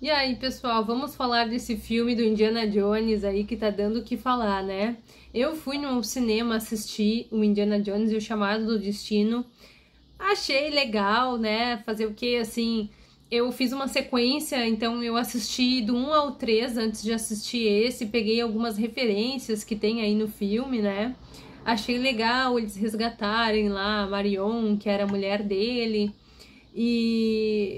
E aí, pessoal, vamos falar desse filme do Indiana Jones aí que tá dando o que falar, né? Eu fui no cinema assistir o Indiana Jones e o Chamado do Destino. Achei legal, né? Fazer o que assim, eu fiz uma sequência, então eu assisti do 1 ao 3 antes de assistir esse, peguei algumas referências que tem aí no filme, né? Achei legal eles resgatarem lá a Marion, que era a mulher dele. E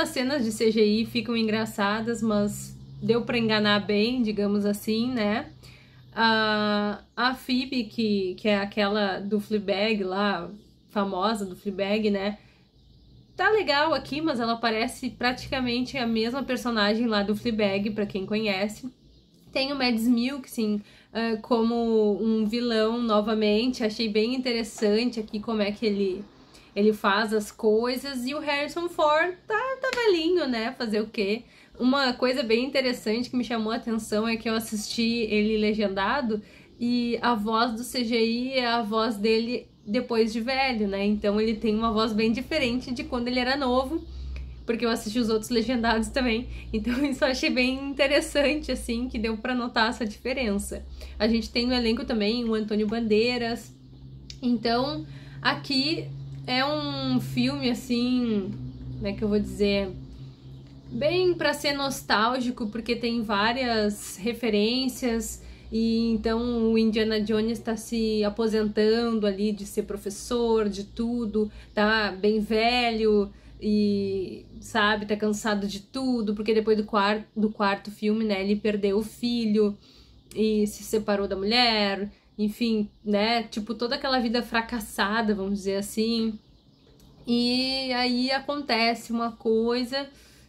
Aquelas cenas de CGI ficam engraçadas, mas deu para enganar bem, digamos assim, né? A, a Phoebe, que, que é aquela do Fleabag lá, famosa do Fleabag, né? Tá legal aqui, mas ela parece praticamente a mesma personagem lá do Fleabag, para quem conhece. Tem o Mads Mikkelsen uh, como um vilão novamente, achei bem interessante aqui como é que ele ele faz as coisas e o Harrison Ford tá, tá velhinho, né? Fazer o quê? Uma coisa bem interessante que me chamou a atenção é que eu assisti ele legendado e a voz do CGI é a voz dele depois de velho, né? Então ele tem uma voz bem diferente de quando ele era novo, porque eu assisti os outros legendados também. Então isso eu achei bem interessante, assim, que deu para notar essa diferença. A gente tem no elenco também o Antônio Bandeiras. Então aqui é um filme assim, como é que eu vou dizer, bem para ser nostálgico, porque tem várias referências e então o Indiana Jones está se aposentando ali de ser professor, de tudo, tá bem velho e sabe, tá cansado de tudo, porque depois do quarto, do quarto filme, né, ele perdeu o filho e se separou da mulher enfim, né? Tipo, toda aquela vida fracassada, vamos dizer assim. E aí acontece uma coisa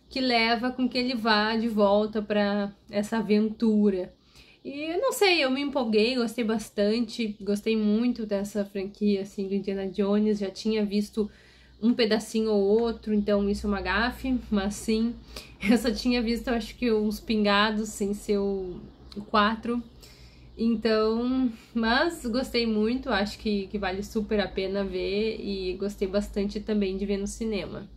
que leva com que ele vá de volta para essa aventura. E eu não sei, eu me empolguei, gostei bastante, gostei muito dessa franquia assim do Indiana Jones, já tinha visto um pedacinho ou outro, então isso é uma gafe, mas sim, eu só tinha visto acho que uns pingados sem ser o 4. Então, mas gostei muito, acho que, que vale super a pena ver e gostei bastante também de ver no cinema.